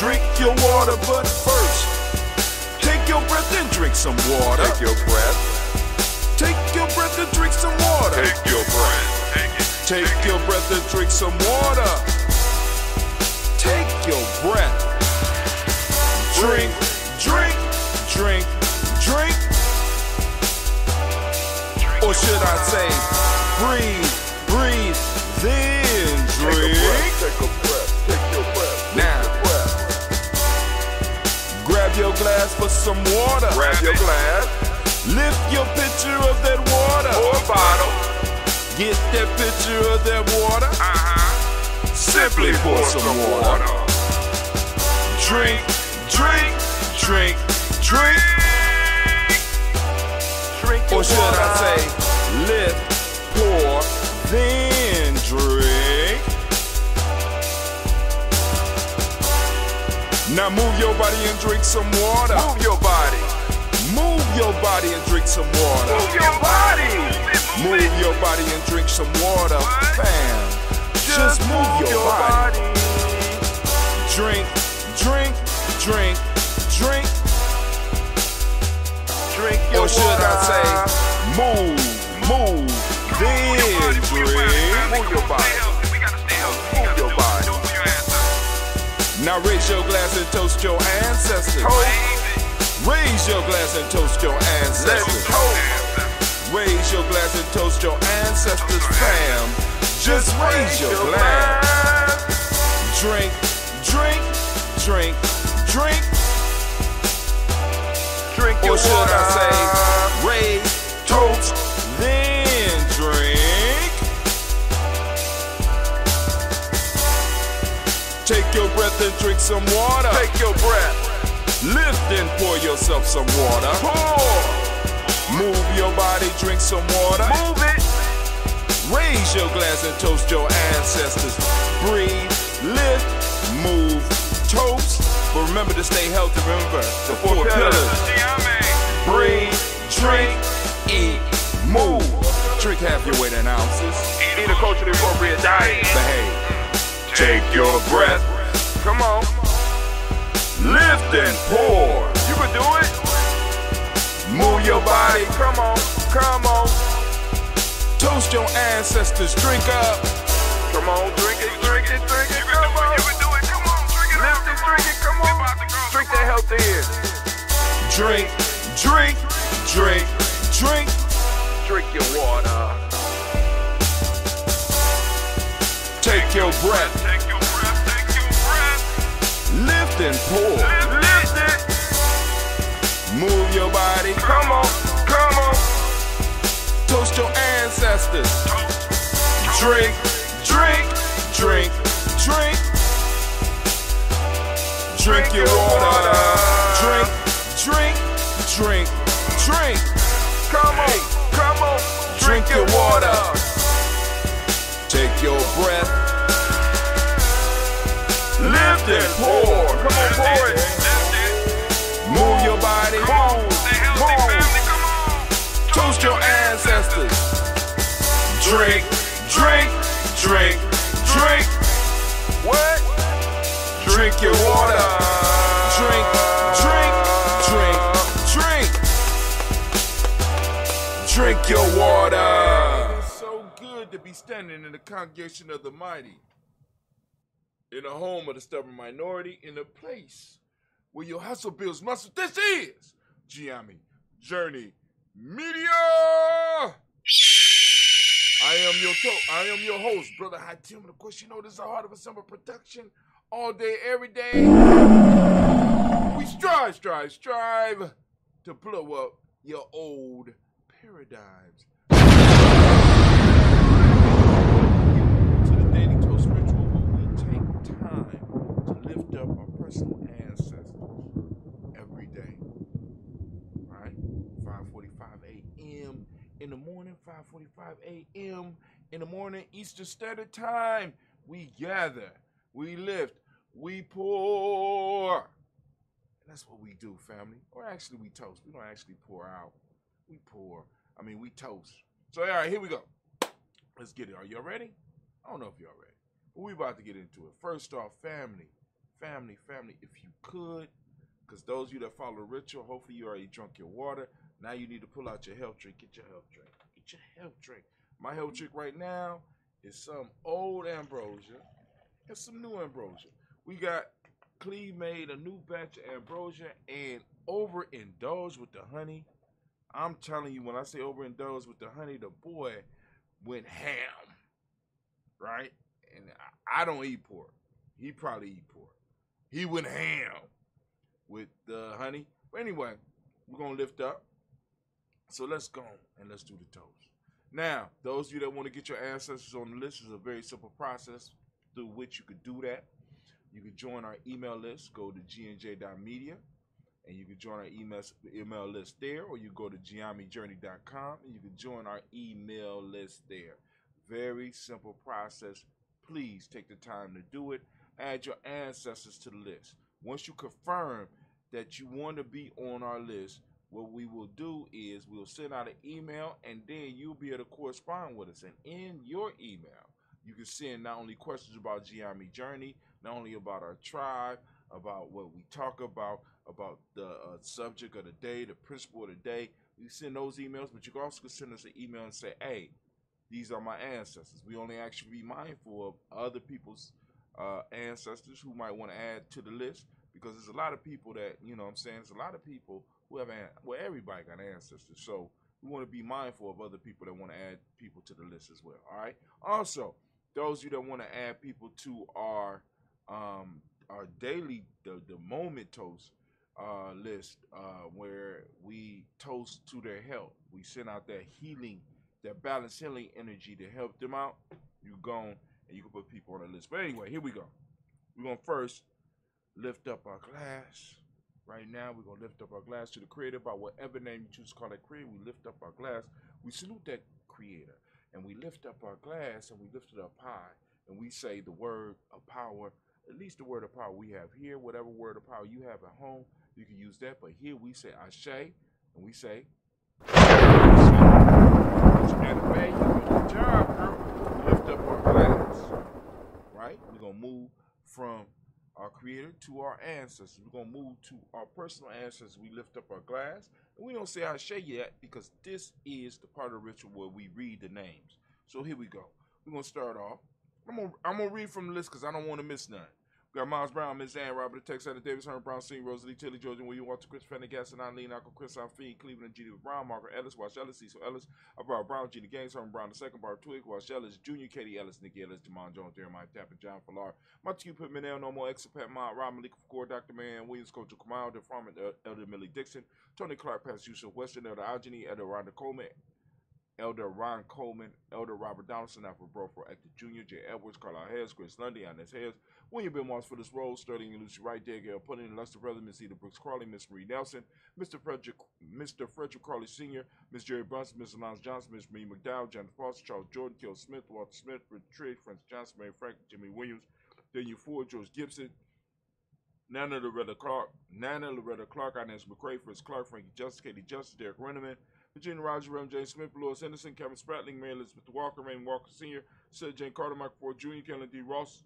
drink your water, but first, take your breath and drink some water. Take your breath. Take your breath and drink some water. Take your breath. Take your breath and drink some water. Take your breath. Drink, drink, drink, drink. Or should I say, breathe, breathe, then Take a drink. Grab your glass for some water. Grab your glass. Lift your pitcher of that water. Or a bottle. Get that pitcher of that water. Uh-huh. Simply pour some water. Drink, drink, drink, drink. Drink your Or should I say, lift, pour, then Now move your body and drink some water. Move your body. Move your body and drink some water. Move your body. Move your body and drink some water. Bam. Just move your body. Drink, drink, drink, drink. Drink your Or should. I say, move, move, Now raise your glass and toast your ancestors. Toast. Raise your glass and toast your ancestors. toast. Raise your glass and toast your ancestors, fam. Just raise your glass. Drink, drink, drink, drink. Drink your Or should water. I say, drink some water. Take your breath. Lift and pour yourself some water. Pour. Move your body, drink some water. Move it. Raise your glass and toast your ancestors. Breathe, lift, move, toast. But remember to stay healthy. Remember the four pillars. Breathe, drink, eat, move. Drink half your weight in ounces. Eat a culturally appropriate diet. Behave. Take your breath. Come on. Lift and pour. You can do it. Move your body. Come on. Come on. Toast your ancestors. Drink up. Come on. Drink it. Drink it. Drink it. Come on. You can do it. Come on. Drink it. Lift it. Drink it. Come on. Drink that health in. Drink, drink, drink, drink. Drink your water. Take your breath. Take your breath. Take your breath. Lift and pour. Lift it. Move your body. Come on. Come on. Toast your ancestors. Drink, drink, drink, drink. Drink your water. Drink, drink, drink, drink. Come on. Come on. Drink your water. Take your breath. Lift and pour. Come on, pour it. Move your body. Move. Move. Toast your ancestors. Drink, drink, drink, drink. What? Drink your water. Drink, drink, drink, drink. Drink your water. It's so good to be standing in the congregation of the mighty, in the home of the stubborn minority, in a place where your hustle builds muscle. This is Gye-Nyame Journey Media. I am your to- I am your host, brother Hatim. And of course, you know this is a heart of a summer production. All day, every day. We strive, strive, strive to blow up your old paradigms. To the Daily Toast Ritual, where we take time to lift up our personal ancestors every day. Right? 5:45 a.m. in the morning, 5:45 a.m. in the morning Eastern Standard Time. We gather we lift, we pour. And that's what we do, family. Or actually, we toast. We don't actually pour out. We pour. I mean, we toast. So, all right, here we go. Let's get it. Are y'all ready? I don't know if y'all ready. But we about to get into it. First off, family. Family, family, if you could, because those of you that follow the ritual, hopefully you already drunk your water. Now you need to pull out your health drink. Get your health drink. Get your health drink. My health drink right now is some old ambrosia and some new ambrosia. We got Cleve made a new batch of ambrosia and overindulged with the honey. I'm telling you, when I say overindulged with the honey, the boy went ham, right? And I, don't eat pork. He probably eat pork. He went ham with the honey. But anyway, we're gonna lift up. So let's go and let's do the toast. Now, those of you that want to get your ancestors on the list is a very simple process through which you could do that. You can join our email list. Go to gnj.media and you can join our email email list there, or you go to giamijourney.com and you can join our email list there. Very simple process. Please take the time to do it. Add your ancestors to the list. Once you confirm that you want to be on our list, what we will do is we'll send out an email and then you'll be able to correspond with us. And in your email, you can send not only questions about Gye-Nyame Journey, not only about our tribe, about what we talk about, about the uh, subject of the day, the principle of the day. You send those emails, but you can also send us an email and say, hey, these are my ancestors. We only actually be mindful of other people's uh, ancestors who might want to add to the list because there's a lot of people that, you know I'm saying, there's a lot of people who have, an, well, everybody got ancestors. So we want to be mindful of other people that want to add people to the list as well. All right. Also, those you that want to add people to our um, our daily the, the moment toast uh, list uh, where we toast to their health. We send out that healing, that balance healing energy to help them out. You go and you can put people on the list. But anyway, here we go. We're gonna first lift up our glass. Right now, we're gonna lift up our glass to the creator by whatever name you choose to call that creator. We lift up our glass. We salute that creator. And we lift up our glass and we lift it up high. And we say the word of power at least the word of power we have here, whatever word of power you have at home, you can use that. But here we say Ashe, and we say. Lift up our glass, right? We're gonna move from our creator to our ancestors. We're gonna move to our personal ancestors. We lift up our glass, and we don't say Ashe yet because this is the part of the ritual where we read the names. So here we go. We're gonna start off. I'm I'm gonna read from the list because I don't want to miss none. Got Miles Brown, Miss Ann, Robert Texas, Davis, Herman Brown, Senior, Rosalie Tilly, Georgia, William Walter, Chris Pendergast, and Eileen, Uncle Chris, Fiend, Cleveland, G.D. Brown, Margaret Ellis, Wash Ellis, Cecil Ellis, Barbara Brown, Gina Gaines, Herman Brown, the second Barbara Twig, Wash Ellis, Junior, Katie Ellis, Nikki Ellis, Jamon Jones, Jeremiah Tappan, John Falar, Montague Pittman, No More, Exopat, Ma, Rob Malik, Core, Dr. Man, Williams, Coach Kamal, the farmer, Elder Millie Dixon, Tony Clark, Pastor Yusuf Western, Elder Algeny, Elder Rhonda Coleman, Elder Ron Coleman, Elder Robert Donaldson, Alfred Brofer, Actor Jr., J. Edwards, Carlisle Hayes, Chris Lundy, Inez Hayes, William Ben Moss for this role, Sterling and Lucy Wright, Dale Gale Pudding, Lester Brother, Miss Eda Brooks Crawley, Miss Marie Nelson, Mr. Frederick, Mr. Frederick Crawley Sr., Miss Jerry Brunson, Miss Alonzo Johnson, Miss Marie McDowell, Jennifer Foster, Charles Jordan, Kill Smith, Walter Smith, Richard Francis Johnson, Mary Frank, Jimmy Williams, Daniel Ford, George Gibson, Nana Loretta Clark, Nana Loretta Clark, Inez McCray, Fritz Clark, Frankie Justice, Katie Justice, Derek Renneman, Virginia Rogers, James Smith, Lewis Henderson, Kevin Spratling, Mary Elizabeth Walker, Raymond Walker Sr., Sir Jane Carter, Michael Ford Jr., Kellen D. Ross,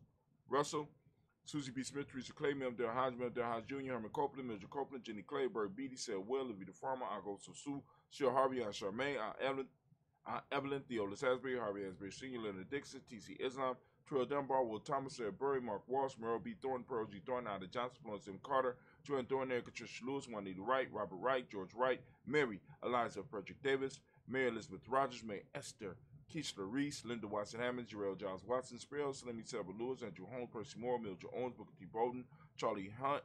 Russell, Susie B. Smith, Teresa Clay, Mel Del Hodge, Mel Del Hodge Jr., Herman Copeland, Mildred Copeland, Jenny Clay, Bird Beatty, Sarah Will, Levita Farmer, Ago Sosu, Cheryl Harvey, Aunt Charmaine, Evelyn, Aunt Evelyn, Theolis Asbury, Harvey Asbury Sr., Leonard Dixon, T.C. Islam, Trill Dunbar, Will Thomas, Sarah Burry, Mark Walsh, Merle B. Thornton, Pearl G. Thornton, Ada Johnson, Florence M. Carter, Joanne Thornton, Erica Lewis, Juanita Wright, Robert Wright, George Wright, Mary, Eliza Frederick Davis, Mary Elizabeth Rogers, May Esther, Keishla Reese, Linda Watson Hammond, Jarrell Johns Watson, Sprill, Slimmy Selva Lewis, Andrew Holmes, Percy Moore, Mildred Owens, Booker T. Bowden, Charlie Hunt,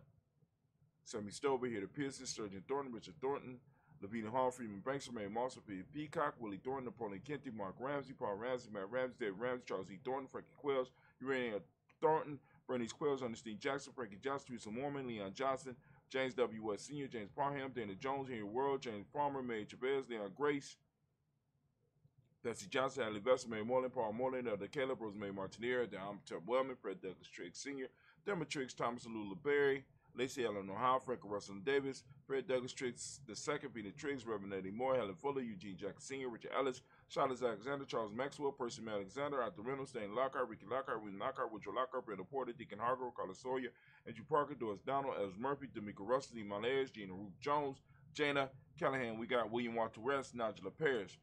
Sammy Stover, Here to Pearson, Sturgeon Thornton, Richard Thornton, Lavina Hall, Freeman Banks, Mary Moss, Sophia Peacock, Willie Thornton, Napoleon Kenty, Mark Ramsey, Paul Ramsey, Matt Ramsey, Dave Ramsey, Charles E. Thornton, Frankie Quells, Urania Thornton, Bernice Quells, Ernestine Jackson, Frankie Johnson, Teresa Mormon, Leon Johnson, James W. West Sr., James Parham, Dana Jones, Henry World, James Palmer, May Chavez, Leon Grace, Bessie Johnson, Allie Vessel, Mary Moreland, Paul Moreland, Elder Caleb, Rosemary Martinier, Don Wellman, Fred Douglas Triggs Sr., Dermot Triggs, Thomas Lula Berry, Lacey Ellen O'Hara, Frank Russell Davis, Fred Douglas Triggs II, Peter Triggs, Reverend Eddie Moore, Helen Fuller, Eugene Jackson Sr., Richard Ellis, Charles Alexander, Charles Maxwell, Percy Alexander, Arthur Reynolds, Stan Lockhart, Ricky Lockhart, William Lockhart, Woodrow Lockhart, Brenda Porter, Deacon Hargrove, Carla Sawyer, Andrew Parker, Doris Donald, Els Murphy, D'Amico Russell, Lee Malays, Gina Ruth Jones, Jana Callahan. We got William Walter West, Nigella Parrish,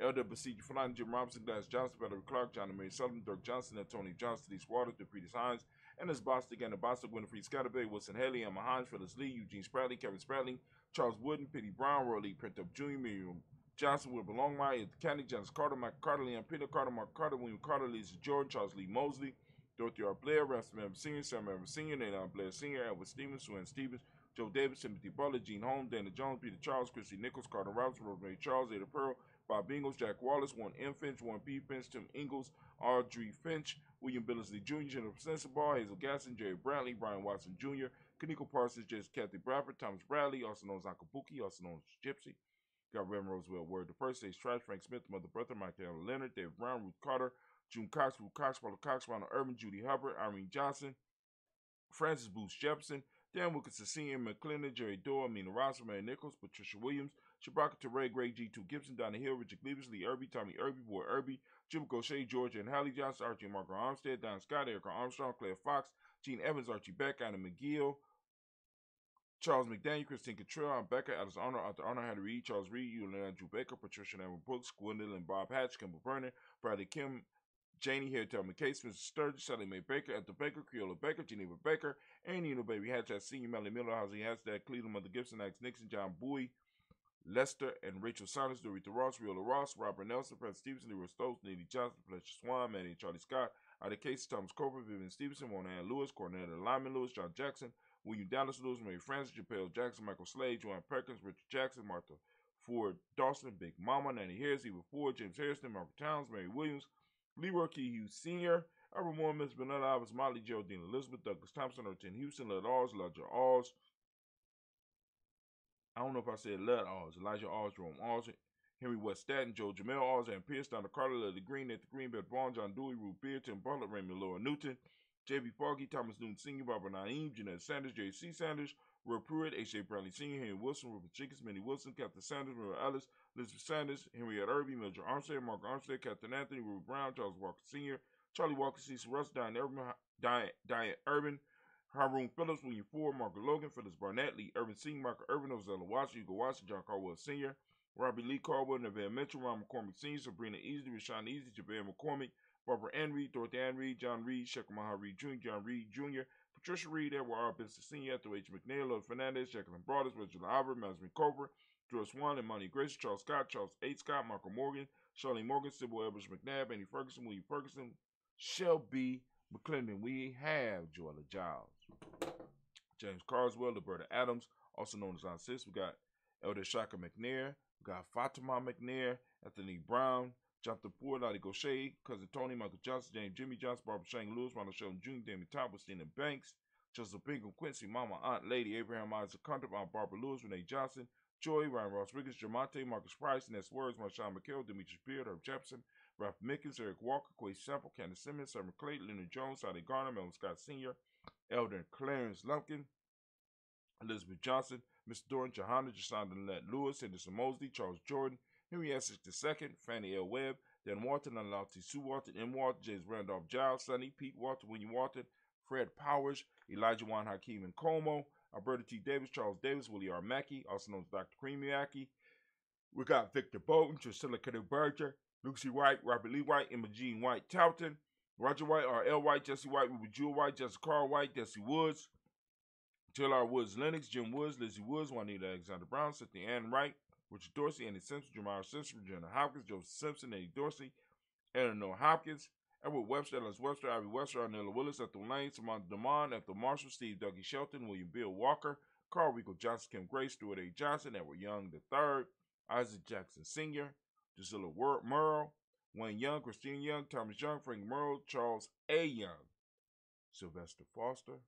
Elder Basiji Fulani, Jim Robinson, Glass Johnson, Valerie Clark, John and Mary Sullivan, Dirk Johnson, and Tony Johnson, Denise Waters, DeFritis Hines, and his Bostic and the Bostic, Winifred Scatterberry, Wilson Haley, Emma Hines, Phyllis Lee, Eugene Spradley, Kevin Spradley, Charles Wooden, Pitty Brown, Roy Pinto Jr., Miriam Johnson, Wilbur Longmire, County, Johnson Carter, Mike Carter, Leon Peter Carter, Mark Carter, William Carter, Lisa Jordan, Charles Lee Mosley, Dorothy R. Blair, Ransom Evans Sr., Sam Evans Sr., Nathan Blair Sr., Edward Stevens, Sue Stevens, Joe Davis, Timothy Butler, Gene Holmes, Dana Jones, Peter Charles, Christy Nichols, Carter Robinson, Rosemary Charles, Ada Pearl, Bob Ingles, Jack Wallace, Warren M. Finch, Warren P. Finch, Tim Ingles, Audrey Finch, William Billingsley Jr., Jennifer Sensabaugh, Hazel Gasson, Jerry Bradley, Brian Watson Jr., Kaniko Parsons, Jess Kathy Bradford, Thomas Bradley, also known as Bookie, also known as Gypsy. Got Reverend Roosevelt Word the first, Stage Trash, Frank Smith, Mother Brother, Michael Leonard, Dave Brown, Ruth Carter, June Cox, Ruth Cox, Paula Cox, Ronald Urban, Judy Hubbard, Irene Johnson, Francis Booth Jefferson, Dan Wilkinson Sr., McClendon, Jerry Doyle, Amina Ross, Mary Nichols, Patricia Williams, Shabaka Teray, Greg G2 Gibson, Donna Hill, Richard Cleavis, Lee Irby, Tommy Irby, Boy Irby, Jim Gaucher, Georgia and Hallie Johnson, Archie and Margaret Armstead, Don Scott, Erica Armstrong, Claire Fox, Gene Evans, Archie Beck, Anna McGill, Charles McDaniel, Christine Cottrell, Becca, Alice Honor, Arthur Honor, Hattie Reed, Charles Reed, Eulene Andrew Baker, Patricia Amber Brooks, Gwendolyn Bob Hatch, Kimball Vernon, Bradley Kim, Janie Hairtel McCase, Mr. Sturgis, Sally Mae Baker, Ethel Baker, Creola Baker, Geneva Baker, and know, baby Hatch, Senior Melly Miller, Housing Hashtag, Cleveland, Mother Gibson, Alex Nixon, John Bowie, Lester and Rachel Saunders, Dorita Ross, Riola Ross, Robert Nelson, Fred Stevenson, Leroy Stokes, Neely Johnson, Fletcher Swan, Manny and Charlie Scott, Ida Casey, Thomas Cooper, Vivian Stevenson, Ann Lewis, Cornell Lyman Lewis, John Jackson, William Dallas Lewis, Mary Francis, Japel Jackson, Michael Slade, Joanne Perkins, Richard Jackson, Martha Ford Dawson, Big Mama, Nanny Harris, Eva Ford, James Harrison, Margaret Towns, Mary Williams, Leroy Key Hughes Sr., Albert Moore, Miss Bernard Alves, Molly Geraldine Elizabeth, Douglas Thompson, Ertin Houston, Led Alls, Alls, I don't know if I said Led Alls, Elijah Alls, Jerome Henry West Staten, Joe Jamel Alls, and Pierce, Donna Carter, Lily Green, at Nathan Greenbelt, Vaughn, John Dewey, Ruth Beard, Tim Butler, Raymond Laura Newton, J.B. Foggy, Thomas Newton Sr., Barbara Naeem, Jeanette Sanders, J.C. Sanders, Will Pruitt, H.A. Bradley Sr., Henry Wilson, Rupert Jenkins, Minnie Wilson, Captain Sanders, Mary Ellis, Elizabeth Sanders, Henriette Irby, Mildred Armstead, Mark Armstead, Captain Anthony, Ruby Brown, Charles Walker Sr., Charlie Walker, Cecil Russ, Diane Urban, Diane, Diane Urban, Haroon Phillips, William Ford, Margaret Logan, Phyllis Barnett, Lee Urban Sr., Michael Urban, Ozella Watson, Hugo Watson, John Caldwell Sr., Robbie Lee Caldwell, Neville Mitchell, Ron McCormick Sr., Sabrina Easley, Rashawn Easley, Jabari McCormick, Barbara Ann Reed, Dorothy Ann Reed, John Reed, Shekhar Maha Reed Jr., John Reed Jr., Patricia Reed, Edward R. Benson Sr., Ethel H. McNair, Lord Fernandez, Jacqueline Broaders, Regina Albert, Malcolm Cobra, George Swan, and Monty Grace, Charles Scott, Charles H. Scott, Michael Morgan, Charlie Morgan, Sybil Evers McNabb, Andy Ferguson, William Ferguson, Shelby McClendon. We have Joella Giles, James Carswell, Roberta Adams, also known as Aunt Sis. We got Elder Shaka McNair. We got Fatima McNair, Anthony Brown, Jonathan Ford, Lottie Gaucher, Cousin Tony, Michael Johnson, James Jimmy Johnson, Barbara Shane Lewis, Ronald Sheldon Jr., Damien Thomas, Stina Banks, Joseph Bingham, Quincy, Mama, Aunt Lady, Abraham Isaac Hunter, Aunt Barbara Lewis, Renee Johnson, Joy, Ryan Ross Riggins, Jamonte, Marcus Price, Ness Words, Marshawn McHale, Demetrius Beard, Herb Jefferson, Ralph Mickens, Eric Walker, Quay Sample, Candace Simmons, Summer Clayton, Leonard Jones, Sally Garner, Melvin Scott Sr., Elder Clarence Lumpkin, Elizabeth Johnson, Mr. Doran, Johanna, Jasonda Lynette Lewis, Henderson Mosley, Charles Jordan, Henry Essex II, Fannie L. Webb, Dan Walton, Unlawty Sue Walton, M. Walton, James Randolph Giles, Sonny, Pete Walton, William Walton, Fred Powers, Elijah Juan Hakeem and Como, Alberta T. Davis, Charles Davis, Willie R. Mackey, also known as Dr. Mackey. We got Victor Bolton, Drusilla Kennedy Lucy White, Robert Lee White, Emma Jean White Touton, Roger White, R. L. White, Jesse White, Ruby Jewel White, Jessica Carl White, Jesse Woods, Jill R. Woods Lennox, Jim Woods, Lizzie Woods, Juanita Alexander Brown, Cynthia Ann Wright, Richard Dorsey, Andy Simpson, Jamar Simpson, Virginia Hopkins, Joseph Simpson, Eddie Dorsey, Eleanor Hopkins, Edward Webster, Ellis Webster, Ivy Webster, Arnella Willis, Ethel Lane, Samantha Demond, Ethel Marshall, Steve Dougie Shelton, William Bill Walker, Carl Rico Johnson, Kim Grace, Stuart A. Johnson, Edward Young III, Isaac Jackson Sr., Drusilla Merle, Wayne Young, Christine Young, Thomas Young, Frank Merle, Charles A. Young, Sylvester Foster,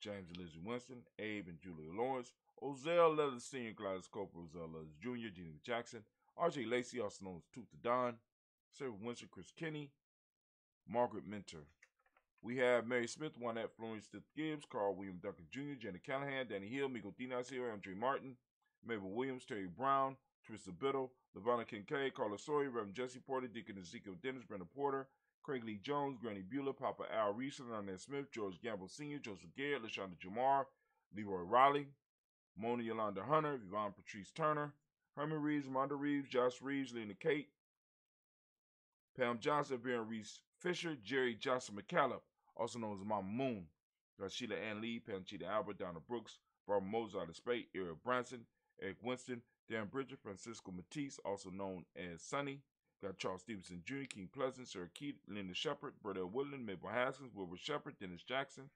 James and Lizzie Winston, Abe and Julia Lawrence, Ozell Leather Sr., Gladys Cooper, Ozell Leather Jr., Jenny Jackson, R.J. Lacey, also known as Tooth the Don, Sarah Winston, Chris Kenny, Margaret Mentor. We have Mary Smith, Juanette Florence Stith Gibbs, Carl William Duncan Jr., Jenny Callahan, Danny Hill, Miko Dinas here, Andre Martin, Mabel Williams, Terry Brown, Trista Biddle, Lavonna Kincaid, Carla Sawyer, Reverend Jesse Porter, Deacon Ezekiel Dennis, Brenda Porter, Craig Lee Jones, Granny Bueller, Papa Al Reese, Arnett Smith, George Gamble Sr., Joseph Garrett, LaShonda Jamar, Leroy Riley, Mona Yolanda Hunter, Yvonne Patrice Turner, Herman Reeves, Monda Reeves, Josh Reeves, Lena Kate, Pam Johnson, Baron Reese Fisher, Jerry Johnson McCallum, also known as Mama Moon, Sheila Ann Lee, Panchita Albert, Donna Brooks, Barbara Mozart of Spate, Eric Branson, Eric Winston, Dan Bridger, Francisco Matisse, also known as Sonny, got Charles Stevenson Jr., King Pleasant, Sarah Keith, Linda Shepard, Burdell Woodland, Mabel Haskins, Wilbur Shepard, Dennis Jackson,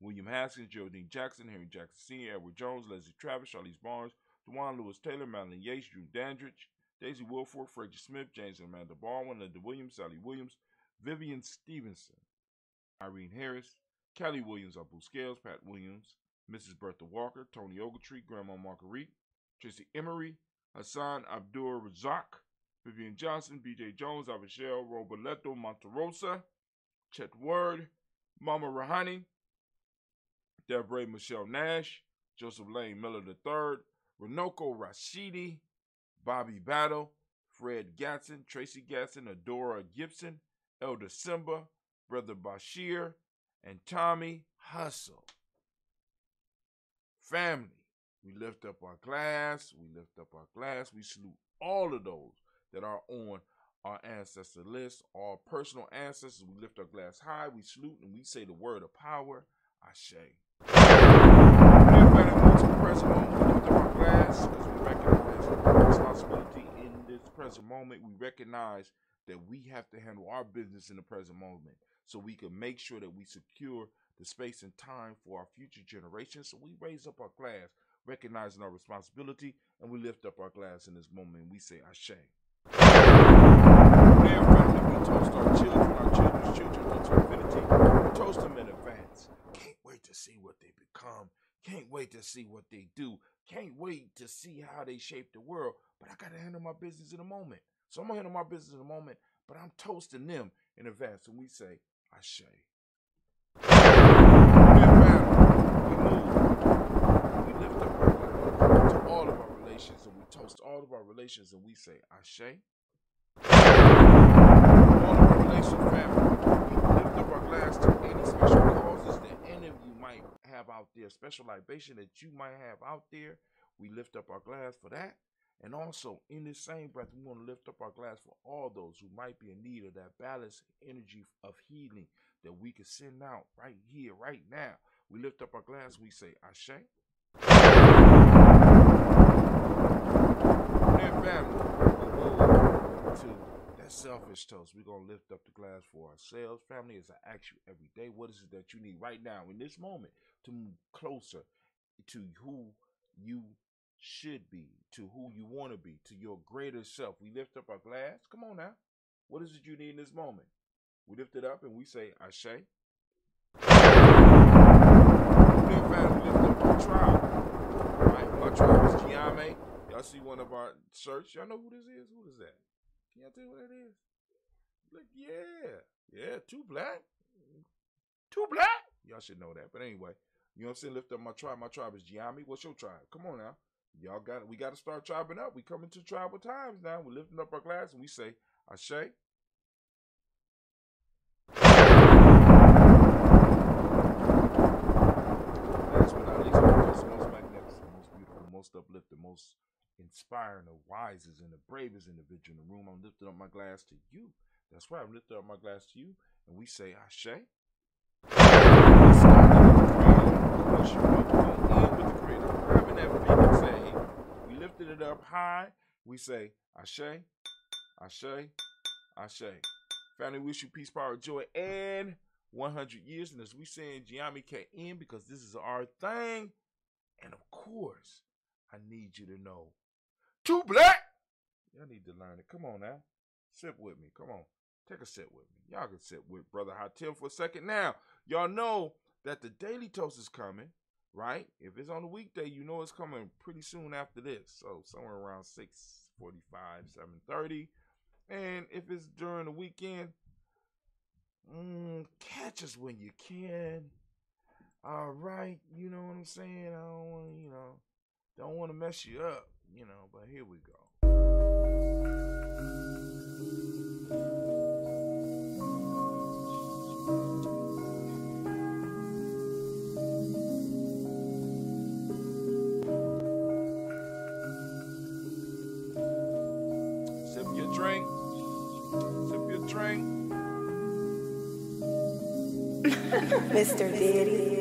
William Haskins, Geraldine Jackson, Henry Jackson Sr., Edward Jones, Leslie Travis, Charlize Barnes, Dewan Lewis Taylor, Madeline Yates, Drew Dandridge, Daisy Wilford, Frederick Smith, James and Amanda Baldwin, Linda Williams, Sally Williams, Vivian Stevenson, Irene Harris, Kelly Williams, Abu Scales, Pat Williams, Mrs. Bertha Walker, Tony Ogletree, Grandma Marguerite, Tracy Emery, Hassan Abdul Razak, Vivian Johnson, BJ Jones, Avishel Roboleto Monterosa, Chet Word, Mama Rahani, Deborah Michelle Nash, Joseph Lane Miller III, Renoko Rashidi, Bobby Battle, Fred Gatson, Tracy Gatson, Adora Gibson, Elder Simba, Brother Bashir, and Tommy Hustle. Family, we lift up our glass, we lift up our glass, we salute all of those that are on our ancestor list, our personal ancestors. We lift our glass high, we salute, and we say the word of power, Ashe. Everybody lift up our glass we recognize responsibility in this present moment. We recognize that we have to handle our business in the present moment so we can make sure that we secure the space and time for our future generations. So we raise up our glass, recognizing our responsibility, and we lift up our glass in this moment and we say, Ashe. Family, we toast our children, our children's children into infinity. Toast them in advance. Can't wait to see what they become. Can't wait to see what they do. Can't wait to see how they shape the world. But I gotta handle my business in a moment. So I'm gonna handle my business in a moment, but I'm toasting them in advance. And we say, Ashe. Dear family, we move. We lift up our glass to all of our relations and we toast all of our relations and we say, Ashe. All of our relation family, we lift up our glass to any special causes that any of you might have out there, special libation that you might have out there. We lift up our glass for that. And also, in this same breath, we want to lift up our glass for all those who might be in need of that balanced energy of healing that we can send out right here, right now. We lift up our glass, we say, Ashe. Dear family, we move to selfish toast. We're going to lift up the glass for ourselves. Family, as I ask you every day, what is it that you need right now in this moment to move closer to who you should be, to who you want to be, to your greater self. We lift up our glass. Come on now. What is it you need in this moment? We lift it up and we say, family, we lift up? My tribe is Gye-Nyame. Y'all see one of our shirts. Y'all know who this is? Who is that? Can y'all tell what that is? Look, yeah. Yeah, too black. Too black. Y'all should know that. But anyway, you know what I'm saying? Lift up my tribe. My tribe is Gye-Nyame. What's your tribe? Come on now. Y'all got. We got to start tribing up. We coming to tribal times now. We're lifting up our glass and we say, Ashe. Most beautiful, most uplifting, most inspiring, the wisest and the bravest individual in the room. I'm lifting up my glass to you. That's right. I'm lifting up my glass to you. And we say, Ashe. We lifted it up high. We say, Ashe, Ashe, Ashe. Family, wish you peace, power, joy, and 100 years. And as we say in Gye-Nyame KN, because this is our thing. And of course, I need you to know. Two black. Y'all need to learn it. Come on now. Sip with me. Come on. Take a sip with me. Y'all can sit with Brother Hatim for a second. Now, y'all know that the Daily Toast is coming, right? If it's on a weekday, you know it's coming pretty soon after this. So somewhere around 6 645, 730. And if it's during the weekend, mm, catch us when you can. All right, you know what I'm saying? I don't want you know, don't want to mess you up, you know, but here we go. Mr. Diddy.